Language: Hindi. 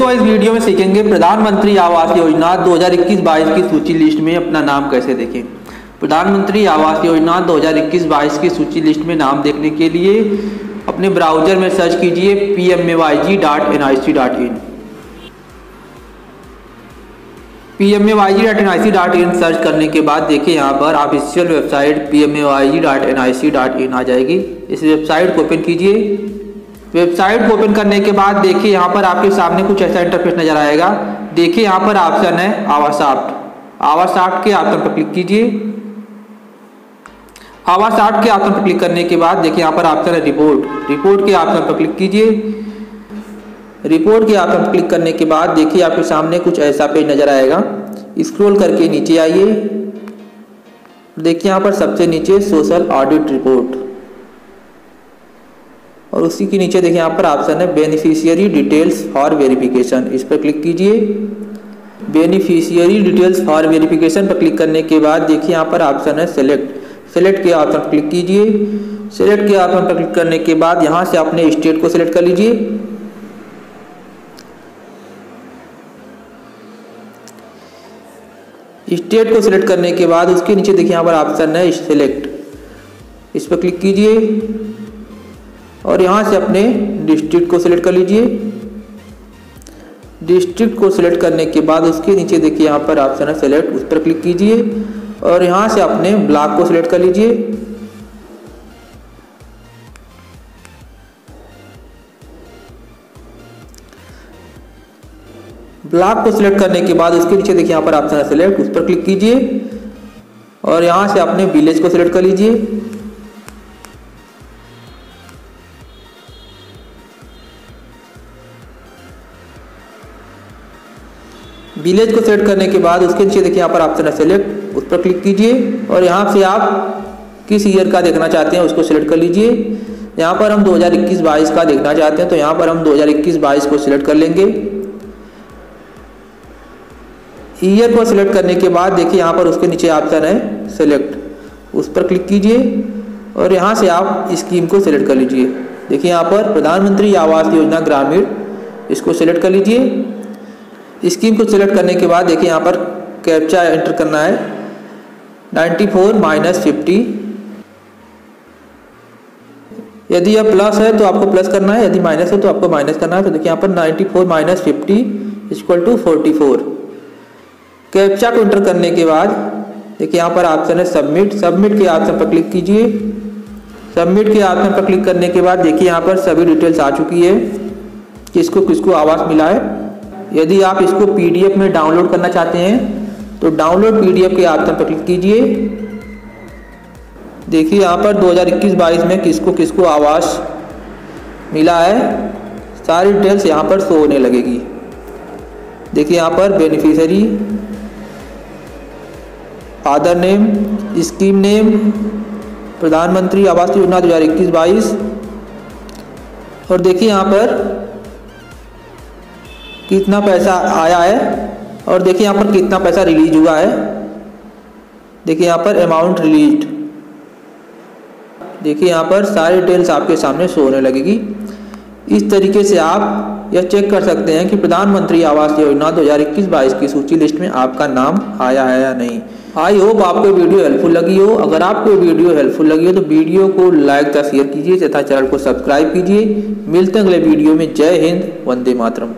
दोस्तों, इस वीडियो में सीखेंगे प्रधानमंत्री आवास योजना 2021-22 की सूची लिस्ट में अपना नाम कैसे देखें। प्रधानमंत्री आवास योजना 2021-22 की सूची लिस्ट में नाम देखने के लिए अपने ब्राउज़र में सर्च कीजिए P M A Y G dot N I C dot in P M A Y G dot N I C dot in search करने के बाद देखिए यहाँ पर official website P M A Y G dot N I C dot in आ जाएगी। इस वेबसाइट को ओपन कीजिए। वेबसाइट को ओपन करने के बाद देखिए यहाँ पर आपके सामने कुछ ऐसा इंटरफेस नज़र आएगा। देखिए यहाँ पर ऑप्शन है आवासाफ्ट आवासाफ्ट के ऑप्शन पर क्लिक कीजिए। आवासाफ्ट के ऑप्शन पर क्लिक करने के बाद देखिए यहाँ पर ऑप्शन है रिपोर्ट रिपोर्ट के ऑप्शन पर क्लिक कीजिए। रिपोर्ट के ऑप्शन पर क्लिक करने के बाद देखिए आपके सामने कुछ ऐसा पेज नज़र आएगा। स्क्रॉल करके नीचे आइए। देखिए यहाँ पर सबसे नीचे सोशल ऑडिट रिपोर्ट और उसी के नीचे देखिए यहाँ पर ऑप्शन है बेनिफिशियरी डिटेल्स फॉर वेरिफिकेशन इस पर क्लिक कीजिए। बेनिफिशियरी डिटेल्स फॉर वेरिफिकेशन पर क्लिक करने के बाद देखिए यहाँ पर ऑप्शन है सेलेक्ट सेलेक्ट के ऑप्शन पर क्लिक कीजिए। सेलेक्ट के ऑप्शन पर क्लिक करने के बाद यहाँ से अपने स्टेट को सिलेक्ट कर लीजिए। स्टेट को सिलेक्ट करने के बाद उसके नीचे देखिए यहाँ पर ऑप्शन है सिलेक्ट इस पर क्लिक कीजिए। और यहाँ से अपने डिस्ट्रिक्ट को सिलेक्ट कर लीजिए। डिस्ट्रिक्ट को सिलेक्ट करने के बाद उसके नीचे देखिए यहाँ पर ऑप्शन है सेलेक्ट उस पर क्लिक कीजिए और यहाँ से अपने ब्लॉक को सिलेक्ट कर लीजिए। ब्लॉक को सिलेक्ट करने के बाद उसके नीचे देखिए यहाँ पर ऑप्शन है सिलेक्ट उस पर क्लिक कीजिए और यहाँ से अपने विलेज को सिलेक्ट कर लीजिए। विलेज को सेलेक्ट करने के बाद उसके नीचे देखिए यहाँ पर ऑप्शन है सेलेक्ट उस पर क्लिक कीजिए और यहाँ से आप किस ईयर का देखना चाहते हैं उसको सिलेक्ट कर लीजिए। यहाँ पर हम 2021-22 का देखना चाहते हैं तो यहाँ पर हम 2021-22 को सिलेक्ट कर लेंगे। ईयर को सिलेक्ट करने के बाद देखिए यहाँ पर उसके नीचे ऑप्शन है सेलेक्ट उस पर क्लिक कीजिए और यहाँ से आप स्कीम को सिलेक्ट कर लीजिए। देखिए यहाँ पर प्रधानमंत्री आवास योजना ग्रामीण, इसको सिलेक्ट कर लीजिए। स्कीम को सिलेक्ट करने के बाद देखिए यहाँ पर कैप्चा एंटर करना है। 94 फोर माइनस फिफ्टी यदि यह प्लस है तो आपको प्लस करना है, यदि माइनस है तो आपको माइनस करना है। तो देखिए यहाँ पर 94 four minus fifty equal to forty four captcha को एंटर करने के बाद देखिए यहाँ पर ऑप्शन है सबमिट सबमिट के ऑप्शन पर क्लिक कीजिए। सबमिट के ऑप्शन पर क्लिक करने के बाद देखिए यहाँ पर सभी डिटेल्स आ चुकी है। किसको किसको आवास मिला है? यदि आप इसको पीडीएफ में डाउनलोड करना चाहते हैं तो डाउनलोड पीडीएफ के ऑप्शन पर क्लिक कीजिए। देखिए, यहाँ पर 2021-22 में किसको किसको आवास मिला है। सारी डिटेल्स यहाँ पर शो होने लगेगी। देखिए, यहाँ पर beneficiary, father name, scheme name, Pradhan Mantri Awas Yojana 2021-22 और देखिए यहाँ पर कितना पैसा आया है और देखिए यहाँ पर कितना पैसा रिलीज़ हुआ है। देखिए यहाँ पर अमाउंट रिलीज़ देखिए यहाँ पर सारी डिटेल्स आपके सामने शो होने लगेगी। इस तरीके से आप यह चेक कर सकते हैं कि प्रधानमंत्री आवास योजना 2021-22 की सूची लिस्ट में आपका नाम आया है या नहीं। आई होप आपको वीडियो हेल्पफुल लगी हो। अगर आपको वीडियो हेल्पफुल लगी हो तो वीडियो को लाइक तथा शेयर कीजिए तथा चैनल को सब्सक्राइब कीजिए। मिलते हैं अगले वीडियो में। जय हिंद, वंदे मातरम।